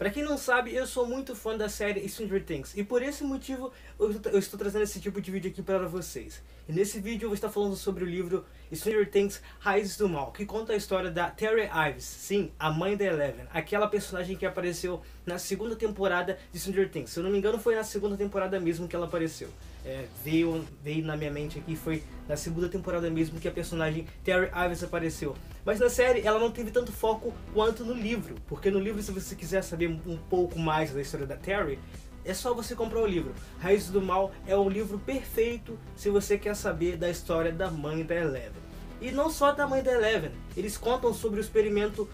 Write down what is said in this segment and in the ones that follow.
Pra quem não sabe, eu sou muito fã da série Stranger Things e por esse motivo eu estou trazendo esse tipo de vídeo aqui para vocês. E nesse vídeo eu vou estar falando sobre o livro Stranger Things Raízes do Mal, que conta a história da Terry Ives, sim, a mãe da Eleven, aquela personagem que apareceu na segunda temporada de Stranger Things. Se eu não me engano foi na segunda temporada mesmo que ela apareceu. É, veio, veio na minha mente aqui, foi na segunda temporada mesmo que a personagem Terry Ives apareceu. Mas na série ela não teve tanto foco quanto no livro, porque no livro se você quiser saber um pouco mais da história da Terry, é só você comprar o livro. Raízes do Mal é um livro perfeito se você quer saber da história da mãe da Eleven. E não só da mãe da Eleven, eles contam sobre o experimento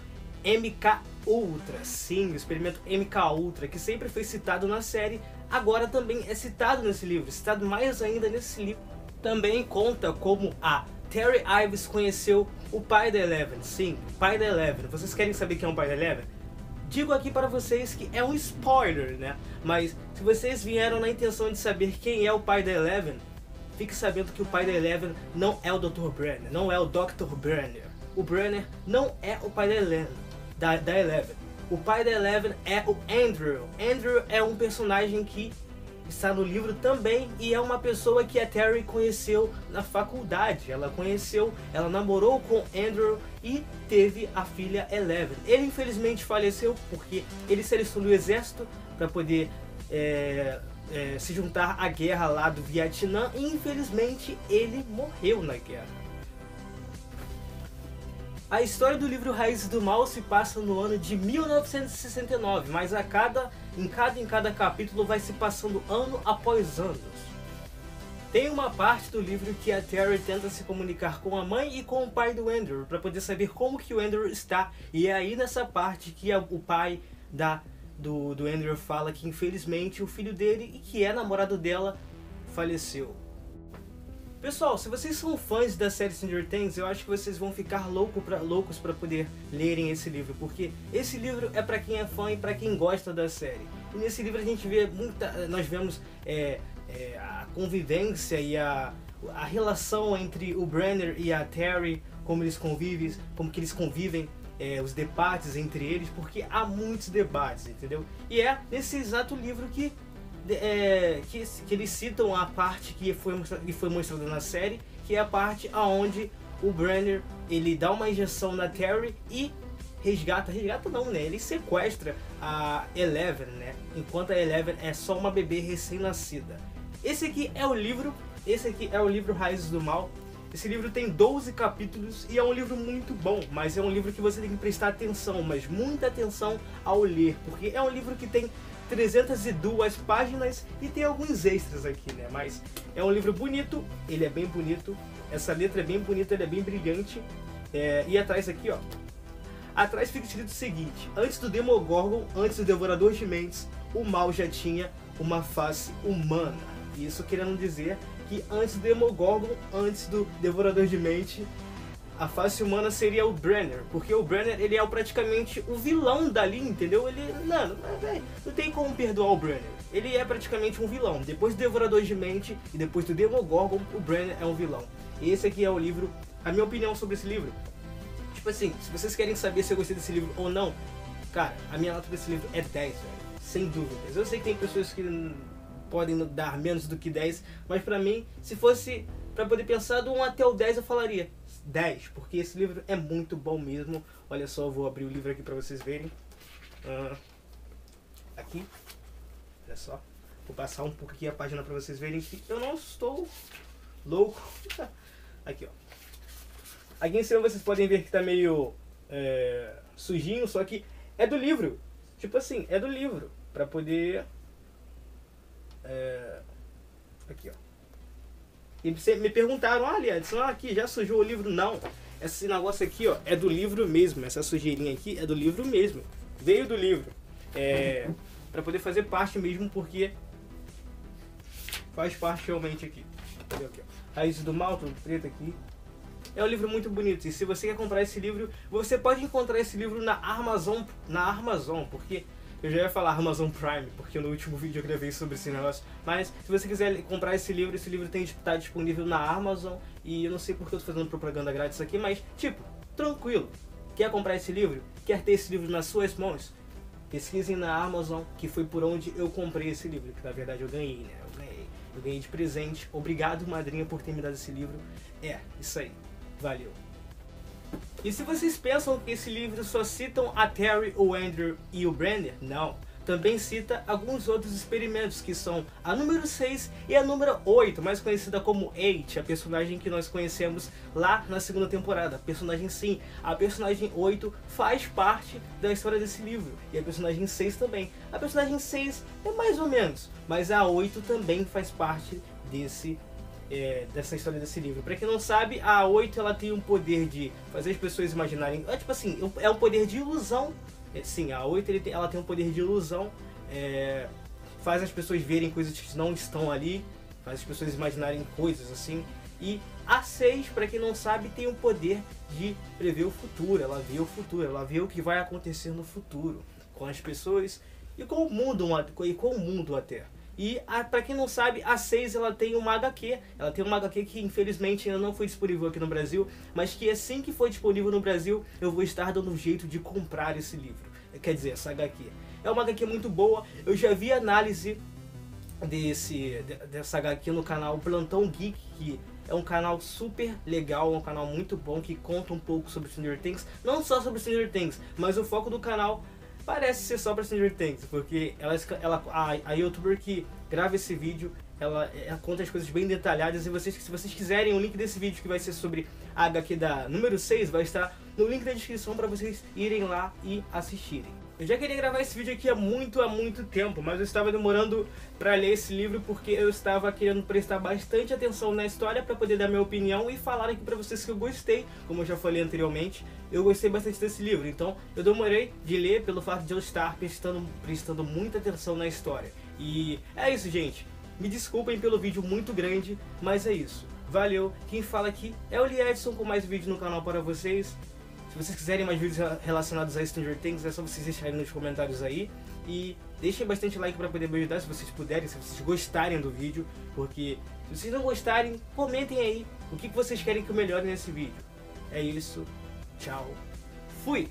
MK Ultra, sim, o experimento MK Ultra, que sempre foi citado na série, agora também é citado nesse livro, citado mais ainda nesse livro. Também conta como a Terry Ives conheceu o pai da Eleven, sim, o pai da Eleven. Vocês querem saber quem é o pai da Eleven? Digo aqui para vocês que é um spoiler, né? Mas se vocês vieram na intenção de saber quem é o pai da Eleven, fique sabendo que o pai da Eleven não é o Dr. Brenner, não é o Dr. Brenner. O Brenner não é o pai da Eleven, da, da Eleven. O pai da Eleven é o Andrew. Andrew é um personagem que está no livro também e é uma pessoa que a Terry conheceu na faculdade. Ela conheceu, ela namorou com Andrew e teve a filha Eleven. Ele infelizmente faleceu porque ele se alistou no exército para poder é, é, se juntar à guerra lá do Vietnã e infelizmente ele morreu na guerra. A história do livro Raízes do Mal se passa no ano de 1969, mas a cada, em, cada, em cada capítulo vai se passando ano após ano. Tem uma parte do livro que a Terry tenta se comunicar com a mãe e com o pai do Andrew para poder saber como que o Andrew está. E é aí nessa parte que a, o pai da, do, do Andrew fala que infelizmente o filho dele, e que é namorado dela, faleceu. Pessoal, se vocês são fãs da série Stranger Things, eu acho que vocês vão ficar louco pra, loucos para poder lerem esse livro, porque esse livro é para quem é fã e para quem gosta da série. E nesse livro a gente vê muita, nós vemos é, é, a convivência e a, a relação entre o Brenner e a Terry, como eles convivem, como que eles convivem, é, os debates entre eles, porque há muitos debates, entendeu? E é nesse exato livro que é, que, que eles citam a parte que foi, que foi mostrada na série, que é a parte aonde o Brenner ele dá uma injeção na Terry e resgata, resgata não, né? Ele sequestra a Eleven, né? Enquanto a Eleven é só uma bebê recém-nascida. Esse aqui é o livro, esse aqui é o livro Raízes do Mal. Esse livro tem 12 capítulos e é um livro muito bom, mas é um livro que você tem que prestar atenção, mas muita atenção ao ler, porque é um livro que tem 302 páginas e tem alguns extras aqui, né? Mas é um livro bonito, ele é bem bonito, essa letra é bem bonita, ele é bem brilhante. É, e atrás aqui, ó, atrás fica escrito o seguinte: Antes do Demogorgon, antes do Devorador de Mentes, o mal já tinha uma face humana. Isso querendo dizer que antes do Demogorgon, antes do Devorador de Mente, a face humana seria o Brenner, porque o Brenner ele é praticamente o vilão dali, entendeu? Ele, não, não tem como perdoar o Brenner. Ele é praticamente um vilão. Depois do Devorador de Mente e depois do Demogorgon, o Brenner é um vilão. E esse aqui é o livro, a minha opinião sobre esse livro. Tipo assim, se vocês querem saber se eu gostei desse livro ou não, cara, a minha nota desse livro é 10, velho. Sem dúvidas. Eu sei que tem pessoas que podem dar menos do que 10, mas pra mim, se fosse para poder pensar do 1 até o 10, eu falaria 10, porque esse livro é muito bom mesmo. Olha só, eu vou abrir o livro aqui para vocês verem. Uh, aqui, olha só. Vou passar um aqui a página para vocês verem que eu não estou louco. aqui, ó. Aqui em cima vocês podem ver que tá meio é, sujinho, só que é do livro. Tipo assim, é do livro. Pra poder... É, aqui, ó. E me perguntaram, olha, Edson, aqui já sujou o livro? Não. Esse negócio aqui, ó, é do livro mesmo. Essa sujeirinha aqui é do livro mesmo. Veio do livro. É, para poder fazer parte mesmo, porque faz parte realmente aqui. Aqui? Raízes do Mal, tudo preto aqui. É um livro muito bonito. E se você quer comprar esse livro, você pode encontrar esse livro na Amazon, na Amazon, porque eu já ia falar Amazon Prime, porque no último vídeo eu gravei sobre esse negócio. Mas se você quiser comprar esse livro, esse livro tem está disponível na Amazon. E eu não sei porque eu estou fazendo propaganda grátis aqui, mas tipo, tranquilo. Quer comprar esse livro? Quer ter esse livro nas suas mãos? pesquisem na Amazon, que foi por onde eu comprei esse livro, que na verdade eu ganhei, né? Eu ganhei. Eu ganhei de presente. Obrigado, madrinha, por ter me dado esse livro. É, isso aí. Valeu. E se vocês pensam que esse livro só citam a Terry, o Andrew e o Brenner, não também cita alguns outros experimentos, que são a número 6 e a número 8, mais conhecida como Eight, a personagem que nós conhecemos lá na segunda temporada. Personagem sim, a personagem 8 faz parte da história desse livro, e a personagem 6 também. A personagem 6 é mais ou menos, mas a 8 também faz parte desse é, dessa história desse livro. Para quem não sabe, a 8 ela tem um poder de fazer as pessoas imaginarem. É tipo assim, é um poder de ilusão é, sim, a 8 ele tem, ela tem um poder de ilusão, é, faz as pessoas verem coisas que não estão ali, faz as pessoas imaginarem coisas assim. E a 6, para quem não sabe, tem o poder de prever o futuro, ela vê o futuro, ela vê o que vai acontecer no futuro com as pessoas e com o mundo, e com o mundo até. E para quem não sabe, a 6 ela tem uma HQ. Ela tem uma HQ que infelizmente ainda não foi disponível aqui no Brasil, mas que assim que for disponível no Brasil, eu vou estar dando um jeito de comprar esse livro. Quer dizer, essa HQ. É uma HQ muito boa. Eu já vi análise desse dessa HQ no canal Plantão Geek, que é um canal super legal, um canal muito bom que conta um pouco sobre Stranger Things, não só sobre Stranger Things, mas o foco do canal parece ser só para Stranger Things, porque ela, ela a, a youtuber que grava esse vídeo, ela, ela, conta as coisas bem detalhadas e vocês, se vocês quiserem o link desse vídeo que vai ser sobre a HQ da número 6, vai estar no link da descrição para vocês irem lá e assistirem. Eu já queria gravar esse vídeo aqui há muito, há muito tempo, mas eu estava demorando para ler esse livro porque eu estava querendo prestar bastante atenção na história para poder dar minha opinião e falar aqui para vocês que eu gostei, como eu já falei anteriormente, eu gostei bastante desse livro, então eu demorei de ler pelo fato de eu estar prestando, prestando muita atenção na história. E é isso, gente. Me desculpem pelo vídeo muito grande, mas é isso. Valeu, quem fala aqui é o Lee Edson com mais vídeo no canal para vocês. Se vocês quiserem mais vídeos relacionados a Stranger Things, é só vocês deixarem nos comentários aí. E deixem bastante like para poder me ajudar se vocês puderem, se vocês gostarem do vídeo. Porque se vocês não gostarem, comentem aí o que vocês querem que eu melhore nesse vídeo. É isso. Tchau. Fui!